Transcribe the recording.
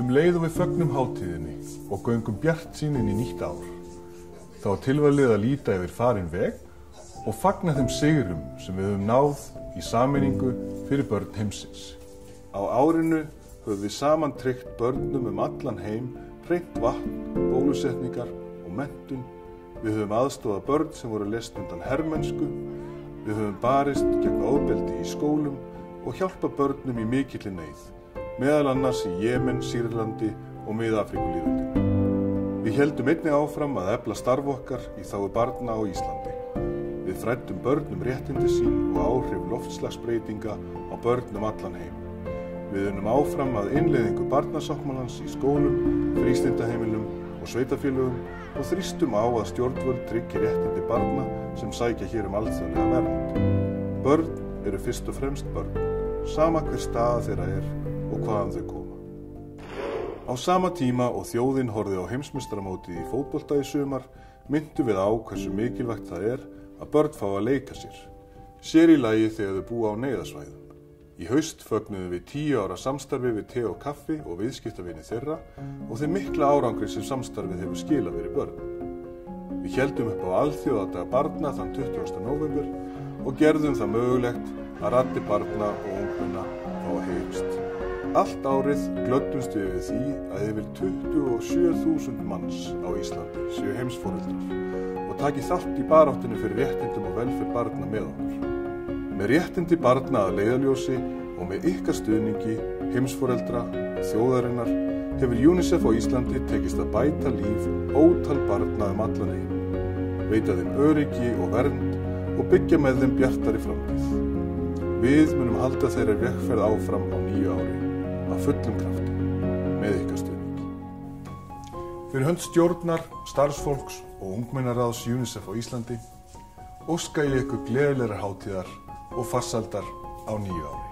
Um leið og við fögnum hátíðinni og göngum bjart sínin í nýtt ár, þá er tilvalið að líta yfir farin veg og fagna þeim sigurum sem við höfum náð í saminningu fyrir börn heimsins. Á árinu höfum við saman tryggt börnum um allan heim, hreint vatn, bólusetningar og mentun. Við höfum aðstofað börn sem voru lest undan herrmennsku. Við höfum barist gegn óbeldi í skólum og hjálpa börnum í mikilli neyð, meðal annars í Jemen, Sýrlandi og Mið-Afrikulíðandi. Við heldum einnig áfram að efla starf okkar í þáu barna á Íslandi. Við frættum börnum réttindi sín og áhrif loftslagsbreytinga á börnum allan heim. Við unum áfram að innleðingu barnasáttmálans í skólum, frístindaheimilum og sveitafélögum og þrýstum á að stjórnvöld tryggja réttindi barna sem sækja hér um alþjóðlega vernd. Börn eru fyrst og fremst börn, sama hver staða þeirra er og hvaðan þau koma. Á sama tíma og þjóðin horfið á heimsmyndstramótið í fótbolta í sumar myndu við á hversu mikilvægt það er að börn fá að leika sér. Sér í lagi þegar þau búa á neyðasvæðum. Í haust fögnuðum við tíu ára samstarfi við te og kaffi og viðskiptavinni þeirra og þeim mikla árangri sem samstarfið hefur skila verið börn. Við heldum upp á alþjóðadaga barna þann 20. november og gerðum það mögulegt að ratti barna og ungmenna fá að heyrist. Allt árið glöddumst við við því að yfir 27.000 manns á Íslandi séu heimsfóröldrar og taki þátt í baráttinu fyrir réttindum og velferð barna með okkur. Með réttindi barna að leiðaljósi og með ykkar stuðningi, heimsforeldra og þjóðarinnar hefur UNICEF á Íslandi tekist að bæta líf ótal barna um allan einu, veita þeim öryggi og vernd og byggja með þeim bjartari framtíð. Við munum halda þeirra vekkferð áfram á nýju ári, að fullum krafti, með ykkar stöðning. Fyrir hönd stjórnar, starfsfólks og ungmennaráðs UNICEF á Íslandi óska ég ykkur gleðilegar hátíðar og farsaldar á nýju ári.